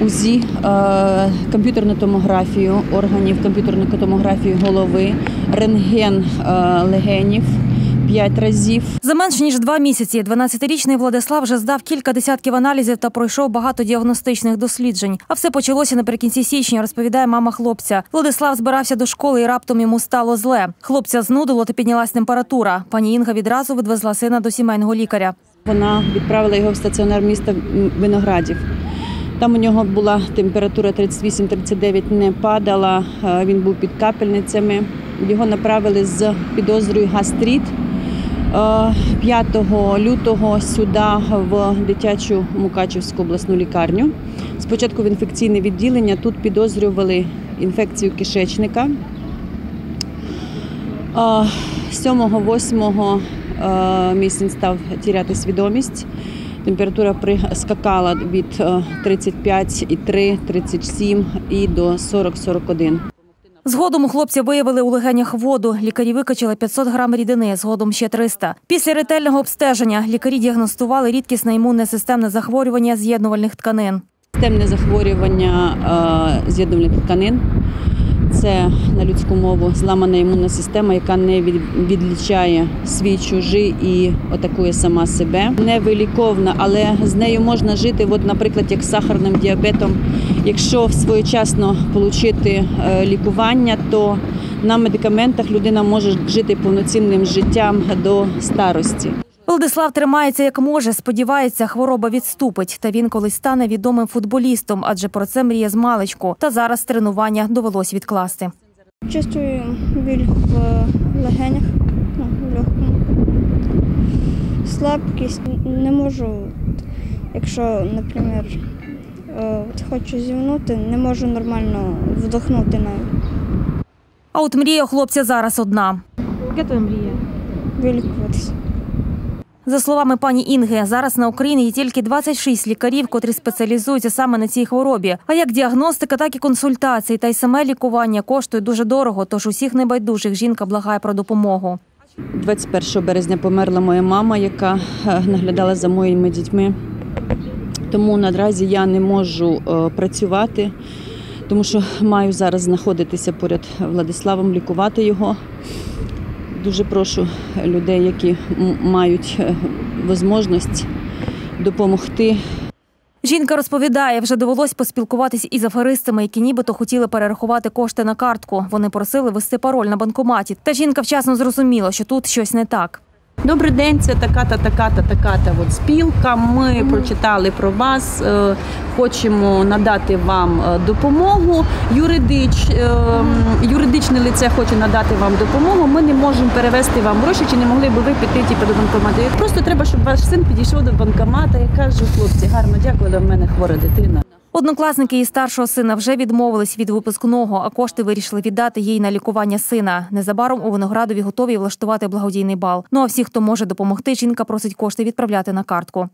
УЗІ, е, комп'ютерну томографію органів, комп'ютерну томографію голови, рентген е, легенів 5 разів. За менш ніж два місяці 12-річний Владислав вже здав кілька десятків аналізів та пройшов багато діагностичних досліджень. А все почалося наприкінці січня, розповідає мама хлопця. Владислав збирався до школи і раптом йому стало зле. Хлопця знудило та піднялась температура. Пані Інга відразу відвезла сина до сімейного лікаря. Вона відправила його в стаціонар міста Виноградів. Там у нього була температура 38-39, не падала, е, він був під капельницями. Його направили з підозрою гастрит. Е, 5 лютого сюди в дитячу Мукачівську обласну лікарню. Спочатку в інфекційне відділення тут підозрювали інфекцію кишечника. 7-8 е, місяць став тіряти свідомість. Температура при- скакала від е, 35,3, 37 і до 40-41. Згодом у хлопця виявили у легенях воду. Лікарі викачали 500 грам рідини, згодом ще 300. Після ретельного обстеження лікарі діагностували рідкісне імунне системне захворювання з'єднувальних тканин. Системне захворювання е, з'єднувальних тканин. Це на людську мову зламана імунна система, яка не від- відлічає свій чужий і атакує сама себе. Невиліковна, але з нею можна жити, от, наприклад, як з сахарним діабетом. Якщо своєчасно отримати лікування, то на медикаментах людина може жити повноцінним життям до старості. Владислав тримається як може. Сподівається, хвороба відступить. Та він колись стане відомим футболістом, адже про це мріє з маличку. Та зараз тренування довелось відкласти. Чувствую біль в легенях, ну, в легкому. Слабкість не можу, якщо, наприклад, е, от хочу зівнути, не можу нормально вдохнути навіть. А от мрія у хлопця зараз одна. Яка твоя мрія? Вилікуватися. За словами пані Інги, зараз на Україні є тільки 26 лікарів, котрі спеціалізуються саме на цій хворобі. А як діагностика, так і консультації, та й саме лікування коштує дуже дорого. Тож усіх небайдужих жінка благає про допомогу. 21 березня померла моя мама, яка е, наглядала за моїми дітьми. Тому наразі я не можу е, працювати, тому що маю зараз знаходитися поряд Владиславом, лікувати його. Дуже прошу людей, які мають е, можливість допомогти Жінка розповідає, вже довелось поспілкуватись із аферистами, які нібито хотіли перерахувати кошти на картку. Вони просили ввести пароль на банкоматі. Та жінка вчасно зрозуміла, що тут щось не так. Добрий день, це така-та, така-та, така-та от спілка. Ми прочитали про вас. е, Хочемо надати вам е, допомогу. Юридич, е, юридичне лице хоче надати вам допомогу. Ми не можемо перевести вам гроші, чи не могли б ви піти типу, до банкомату. Просто треба, щоб ваш син підійшов до банкомата. Я кажу, хлопці, гарно дякую, але в мене хвора дитина. Однокласники її старшого сина вже відмовились від випускного, а кошти вирішили віддати їй на лікування сина. Незабаром у Виноградові готові влаштувати благодійний бал. Ну а всі, хто може допомогти, жінка просить кошти відправляти на картку.